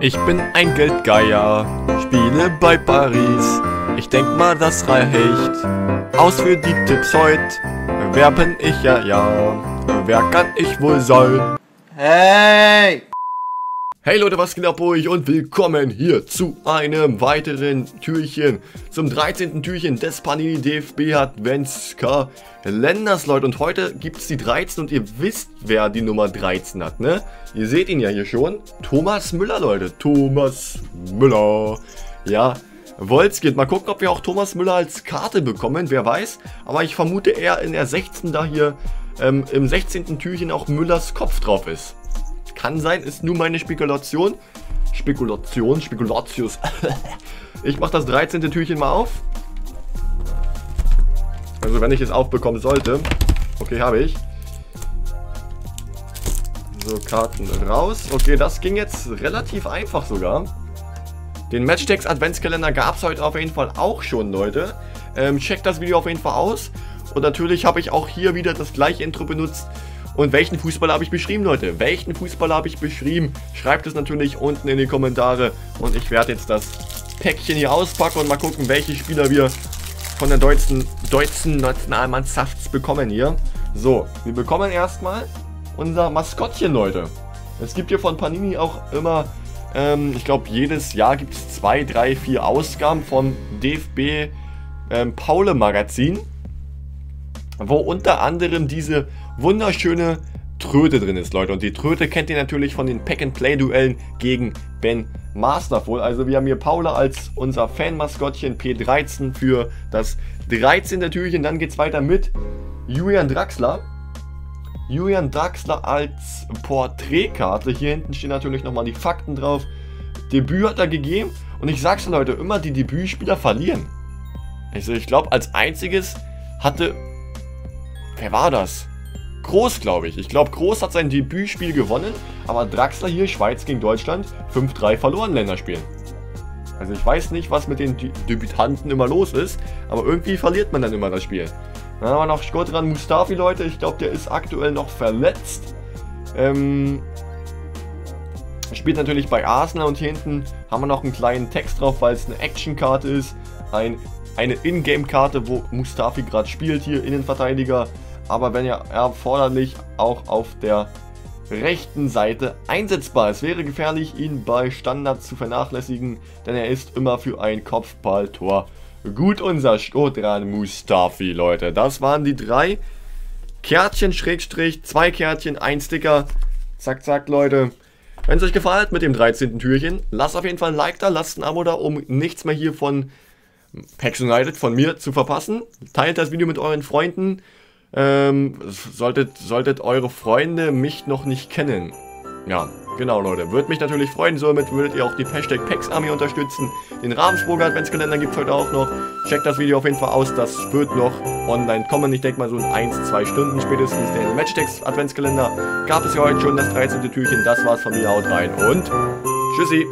Ich bin ein Geldgeier, spiele bei Paris. Ich denk mal, das reicht aus für die Tipps heute. Wer bin ich ja, ja? Wer kann ich wohl sein? Hey! Hey Leute, was geht ab euch und willkommen hier zu einem weiteren Türchen, zum 13. Türchen des Panini DFB Adventskalenders, Leute. Und heute gibt es die 13 und ihr wisst, wer die Nummer 13 hat, ne? Ihr seht ihn ja hier schon. Thomas Müller, Leute. Thomas Müller. Ja, Wolski. Mal gucken, ob wir auch Thomas Müller als Karte bekommen, wer weiß. Aber ich vermute eher in der 16. da hier ähm, im 16. Türchen auch Müllers Kopf drauf ist. Kann sein, ist nur meine Spekulation. Spekulation, Spekulatius. ich mache das 13. Türchen mal auf. Also wenn ich es aufbekommen sollte. Okay, habe ich. So, Karten raus. Okay, das ging jetzt relativ einfach sogar. Den Matchtext Adventskalender gab es heute auf jeden Fall auch schon, Leute. Ähm, checkt das Video auf jeden Fall aus. Und natürlich habe ich auch hier wieder das gleiche Intro benutzt und welchen Fußballer habe ich beschrieben, Leute? Welchen Fußballer habe ich beschrieben? Schreibt es natürlich unten in die Kommentare. Und ich werde jetzt das Päckchen hier auspacken und mal gucken, welche Spieler wir von der deutschen, deutschen Nationalmannschaft bekommen hier. So, wir bekommen erstmal unser Maskottchen, Leute. Es gibt hier von Panini auch immer, ähm, ich glaube, jedes Jahr gibt es zwei, drei, vier Ausgaben vom DFB ähm, Paule Magazin, wo unter anderem diese wunderschöne Tröte drin ist, Leute. Und die Tröte kennt ihr natürlich von den Pack-and-Play-Duellen gegen Ben Masterful. Also wir haben hier Paula als unser Fan-Maskottchen P13 für das 13. Türchen. Dann geht es weiter mit Julian Draxler. Julian Draxler als Porträtkarte. Hier hinten stehen natürlich nochmal die Fakten drauf. Debüt hat er gegeben. Und ich sag's Leute, immer die Debütspieler verlieren. Also ich glaube, als einziges hatte... Wer war das? Groß, glaube ich. Ich glaube, Groß hat sein Debütspiel gewonnen, aber Draxler hier, Schweiz gegen Deutschland, 5-3 verloren Länderspielen. Also ich weiß nicht, was mit den Debütanten immer los ist, aber irgendwie verliert man dann immer das Spiel. Dann haben wir noch Skodran Mustafi, Leute. Ich glaube, der ist aktuell noch verletzt. Ähm, spielt natürlich bei Arsenal und hier hinten haben wir noch einen kleinen Text drauf, weil es eine Actionkarte ist. Ein, eine Ingame-Karte, wo Mustafi gerade spielt, hier Innenverteidiger aber wenn ja erforderlich auch auf der rechten Seite einsetzbar. Es wäre gefährlich, ihn bei Standards zu vernachlässigen, denn er ist immer für ein Kopfballtor gut. Unser Skodran Mustafi, Leute. Das waren die drei Kärtchen, Schrägstrich, zwei Kärtchen, ein Sticker. Zack, zack, Leute. Wenn es euch gefallen hat mit dem 13. Türchen, lasst auf jeden Fall ein Like da, lasst ein Abo da, um nichts mehr hier von Packs United, von mir zu verpassen. Teilt das Video mit euren Freunden. Ähm, solltet, solltet eure Freunde mich noch nicht kennen. Ja, genau Leute. Würde mich natürlich freuen. Somit würdet ihr auch die Hashtag Packs Army unterstützen. Den Ravensburger Adventskalender gibt es heute auch noch. Checkt das Video auf jeden Fall aus. Das wird noch online kommen. Ich denke mal so in 1, 2 Stunden spätestens. Den Matchtext Adventskalender gab es ja heute schon das 13. Türchen. Das war's von mir. Haut rein und tschüssi.